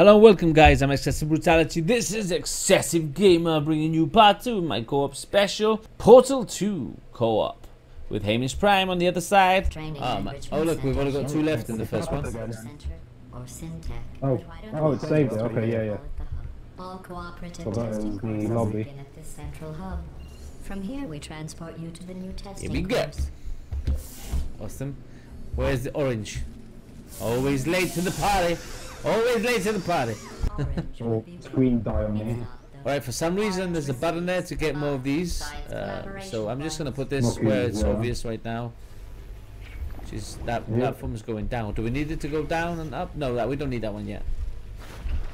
Hello welcome guys, I'm Excessive Brutality, this is Excessive Gamer bringing you part 2 of my co-op special, Portal 2 co-op, with Hamish Prime on the other side. Ah, oh, my. oh look, we've only got two left in the first one. Oh, oh it's saved it, okay, yeah, yeah. All cooperative From here we transport you to the new testing Here we go. Awesome. Where's the orange? Always late to the party. Always late to the party. screen. Alright, for some reason there's a button there to get more of these. Uh, so I'm just going to put this where it's obvious right now. Which is that platform's going down. Do we need it to go down and up? No, that we don't need that one yet.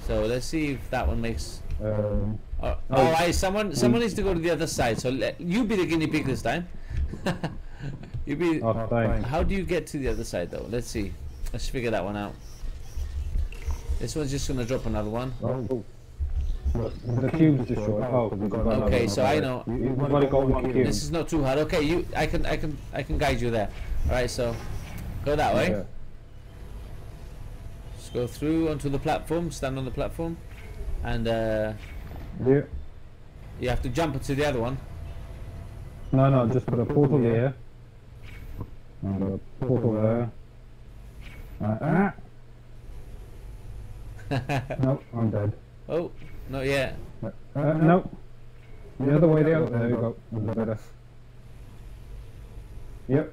So let's see if that one makes... Um, oh, oh, all right, someone someone needs to go to the other side. So let, you be the guinea pig this time. you be. Oh, how do you get to the other side though? Let's see. Let's figure that one out. This one's just gonna drop another one. Oh. The tube's destroyed. Oh, okay, so I know. This is not too hard. Okay, you, I can, I can, I can guide you there. All right, so go that way. Just go through onto the platform. Stand on the platform, and uh, yeah, you have to jump to the other one. No, no, just put a portal there. And a portal there. Uh, ah. nope, I'm dead. Oh, not yet. Uh, nope. nope. The other way. There we go. Better. Yep.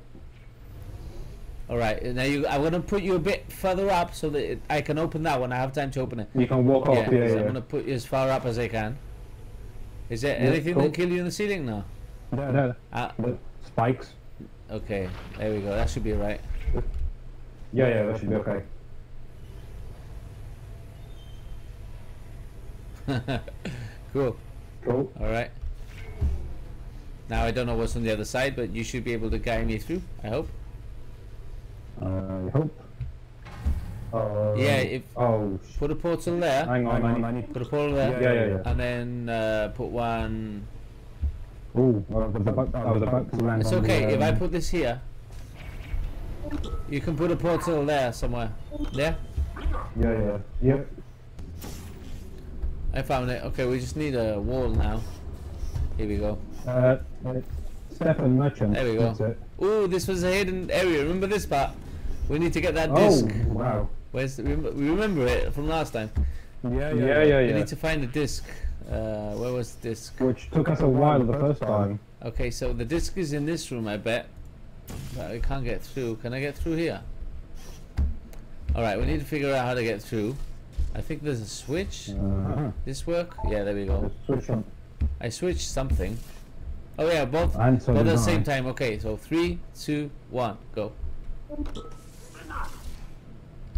All right. Now you, I'm gonna put you a bit further up so that it, I can open that one. I have time to open it. You can walk yeah, off. Yeah, yeah. I'm gonna put you as far up as I can. Is there yeah, anything cool. that kill you in the ceiling now? No, no. Uh, Spikes. Okay. There we go. That should be right. Yeah, yeah. That should be okay. cool. Cool. All right. Now I don't know what's on the other side, but you should be able to guide me through. I hope. I hope. Uh, yeah, if oh, put a portal there. Hang on, hang on, I need put a portal there. Yeah, yeah, yeah. yeah. And then uh, put one. Oh, well, the back, oh, the back land. It's okay the, if I um, put this here. You can put a portal there somewhere. There. Yeah, yeah, yep. I found it. Okay, we just need a wall now. Here we go. Uh. Stephen Merchant. There we go. Oh, this was a hidden area. Remember this part? We need to get that oh, disc. Oh, wow. Where's the, we remember it from last time. Yeah, yeah, yeah. yeah, yeah we need to find the disc. Uh, where was the disc? Which took us a while the first time. Okay, so the disc is in this room, I bet. But I can't get through. Can I get through here? Alright, we need to figure out how to get through. I think there's a switch. Uh, this work? Yeah, there we go. Switch on. I switched something. Oh yeah, both, I'm at the same time. Okay, so three, two, one, go.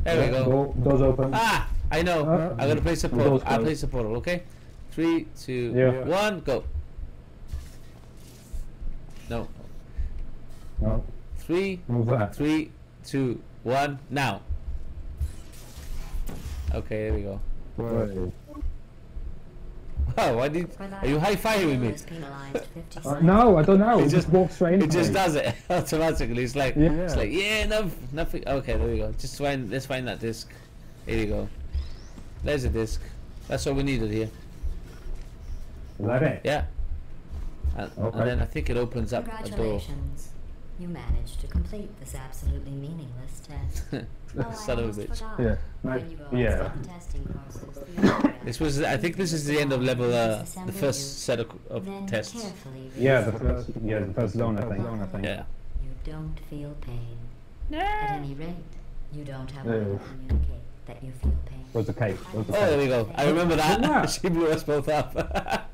There yeah, we go. Doors open. Ah, I know. Uh, I'm gonna place support. I place support. Okay. Three, two, yeah. one, go. No. No. Three, two, one, now. Okay, there we go. Wow, why did are you high fiving me? uh, no, I don't know. It just walks straight. It just does it automatically. It's like yeah. it's like yeah, no, nothing. Okay, there we go. Just find let's find that disc. Here you go. There's a disc. That's all we needed here. Is that it? Yeah. And, okay. and then I think it opens up a door. You managed to complete this absolutely meaningless test. oh, Son of a bitch. Yeah. Yeah. This was, I think, this is the end of level, uh, the first set of, of tests. Yeah, the first, yeah, the first zone, I think. Zone, I think. Yeah. You don't feel pain. No. At any rate, you don't have to communicate that you feel pain. Was the cake? Where's the cake? Oh, there we go. I remember that. she blew us both up.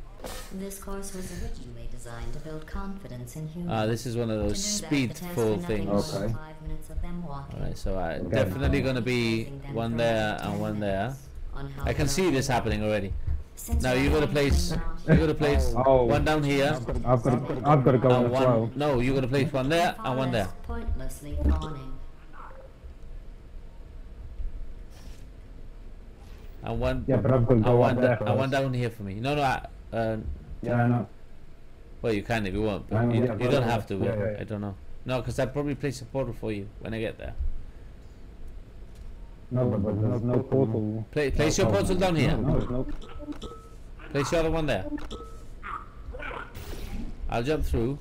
This course was originally designed to build confidence in humans. Ah, this is one of those speedful things. Okay. Alright, so uh, I okay. definitely gonna be one there and one there. I can see this happening already. Now you got a place, you got a place oh, oh, one down here. I've got, to, I've got to go on the one, flow. No, you got a place one there and one there. And one. Yeah, but I've got to go one there. And one down here for me. No, no. I, uh, yeah, I know. Well, you can if you want, but you, you don't have to. Yeah, yeah, I don't know. No, because I'd probably place a portal for you when I get there. No, but, but there's no portal. Place no, your portal down here. No, no. Place your other one there. I'll jump through.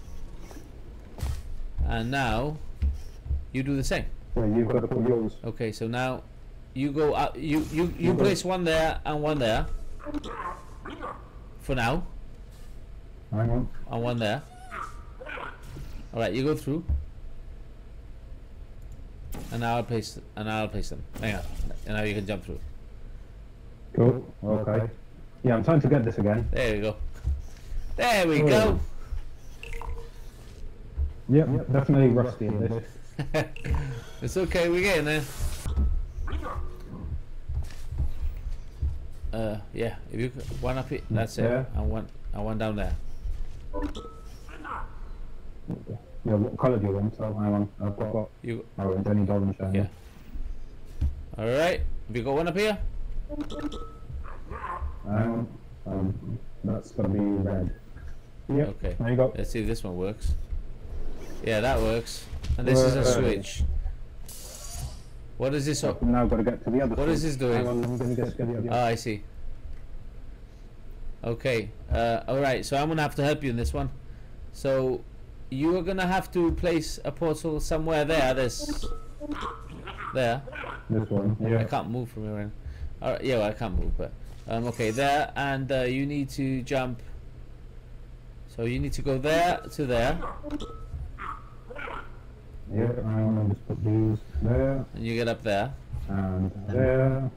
And now, you do the same. Yeah, you've got to put yours. Okay, so now you go out. You you you, you place one there and one there. For now. Hang on. and one there. All right, you go through. And now I'll place and now I'll place them. Hang on, and now you can jump through. Cool. Okay. Yeah, I'm trying to get this again. There we go. There we Oh. go. Yep, definitely rusty at this. it's okay, we're getting there. Uh, yeah, if you c- one up it, that's it, Yeah. and one, and one down there. Yeah, what colour do you want? So hang on. I've got, got You, I need orange down yeah. All right, have you got one up here? On. Um, that's gonna be red. Yep. Okay. There you go. Let's see if this one works. Yeah, that works. And this is a switch. What is this? Now I've got to get to the other. What is this doing? Hang on, I'm gonna get to the other. oh I see. Okay. Uh, all right. So I'm gonna have to help you in this one. So you are gonna have to place a portal somewhere there. This. There. This one. Yeah. I can't move from here. All right. Yeah, well, I can't move, but um, okay, there, and uh, you need to jump. So you need to go there to there, Yeah. On, I'll just put these there and you get up there. and there.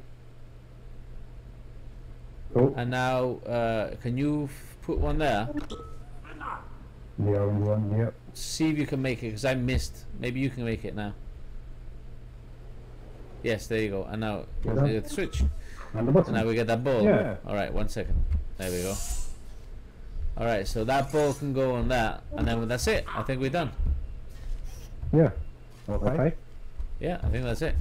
Cool. And now, uh, can you f- put one there? The orange one. Yep. See if you can make it, because I missed. Maybe you can make it now. Yes, there you go. And now, Yeah. uh, switch. And the And now we get that ball. Yeah. All right, one second. There we go. All right, so that ball can go on that, and then that's it. I think we're done. Yeah. Okay. Yeah, I think that's it.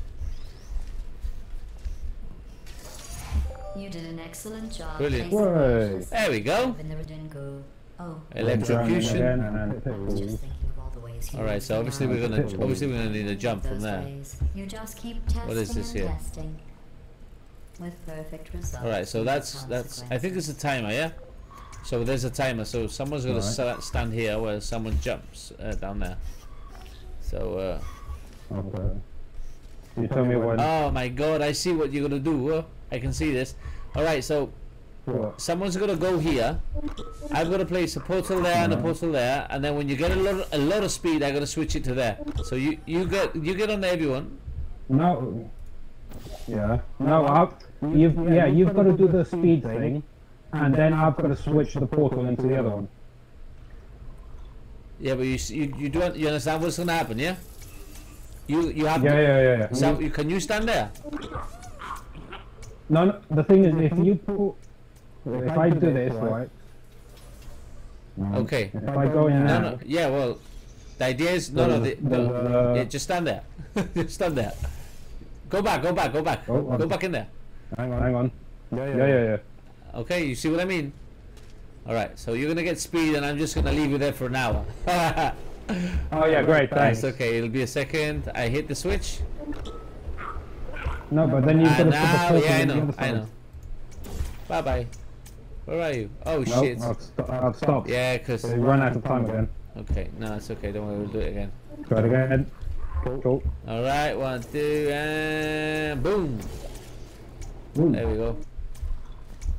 You did an excellent job. Brilliant. placing the Way. useless There we go. in the Redingo. Oh, Electrocution. Again and then I was pickles. just thinking of all the ways you All right, so obviously we're gonna obviously we're gonna need a jump from there. You just keep What is this here? testing. With perfect results. All right, so that's that's. I think it's a timer, yeah. So there's a timer. So someone's gonna Alright. sta- stand here while someone jumps uh, down there. So. Uh, Okay. You tell me when. Oh my god, I see what you're gonna do. I can see this. Alright, so What? someone's gonna go here. I'm gonna place a portal there and a mm-hmm. portal there, and then when you get a lot a lot of speed, I'm gonna switch it to there. So you you get you get on there everyone. No. Yeah. No, I've, you've yeah, you've got to do the speed thing, and then I've got to switch the portal into the other one. Yeah, but you you you do you understand what's gonna happen? Yeah. You you have Yeah, to. yeah, yeah, yeah. So you, can you stand there? No, no, the thing is, if you put, if I do this right. Okay. If I go in No, no. Yeah, well, the idea is no, no. The, The- no the- yeah, just stand there. just stand there. Go back, go back, go back, Oh, go okay. back in there. hang on, hang on. Yeah, yeah, yeah. yeah. Okay, you see what I mean? Alright, so you're gonna get speed and I'm just gonna leave you there for an hour. Oh yeah, great, thanks. That's okay, it'll be a second. I hit the switch. No, but then you've got to And put the now, yeah, I in the know, other I know. Bye bye. Where are you? Oh No, shit. I've, st- I've stopped. Yeah, cause. We run out of time again. Okay, no, it's okay, don't worry, we'll do it again. Try it again. Cool. cool. Alright, one, two, and boom! Ooh, There we go.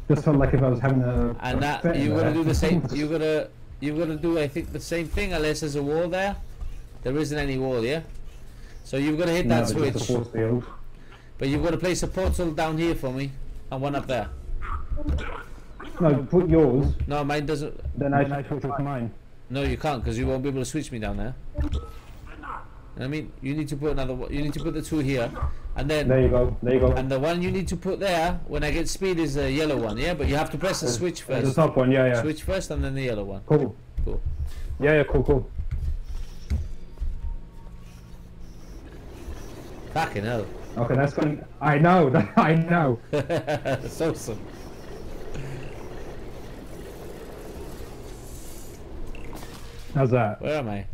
just felt like if I was having a. And that, fit you're gonna do the same, you're gonna, you're gonna do, I think, the same thing unless there's a wall there. There isn't any wall, yeah? So you've got to hit No, that just switch. the force field. But you've got to place a portal down here for me, and one up there. No, put yours. No, mine doesn't. Then I switch with mine. No, you can't because you won't be able to switch me down there. I mean, you need to put another. one- You need to put the two here, and then There you go. There you go. and the one you need to put there when I get speed is the yellow one. Yeah, but you have to press the switch first. The top one. Yeah, yeah. Switch first, and then the yellow one. Cool. Cool. Yeah, yeah. Cool, cool. Fucking hell. Okay, that's going. I know. That I know. That's awesome. How's that? Where am I?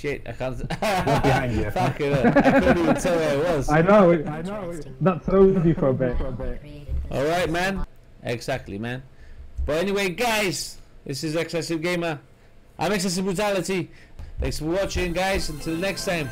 Shit, I can't. behind you. Fuck it. I couldn't even tell where it was. I know. It, I know. It, that throws you for a bit. All right, man. Exactly, man. But anyway, guys, this is Excessive Gamer. I'm Excessive Brutality. Thanks for watching, guys. Until next time.